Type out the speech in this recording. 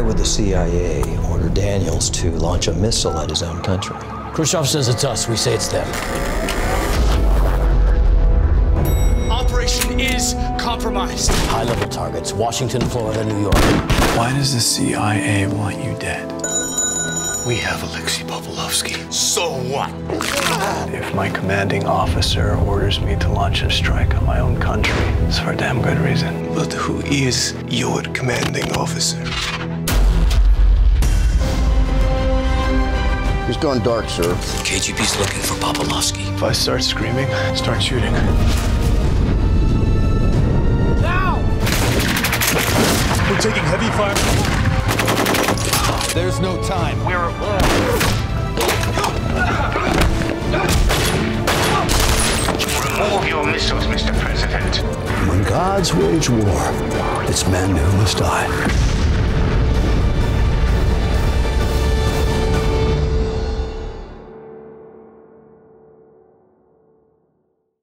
Why would the CIA order Daniels to launch a missile at his own country? Khrushchev says it's us, we say it's them. Operation is compromised. High level targets Washington, Florida, New York. Why does the CIA want you dead? We have Alexei Popolovsky. So what? If my commanding officer orders me to launch a strike on my own country, it's for a damn good reason. But who is your commanding officer? He's gone dark, sir. KGB's looking for Popolovsky. If I start screaming, start shooting. Now! We're taking heavy fire. There's no time. We're at war. Remove your missiles, Mr. President. When gods wage war, it's men who must die.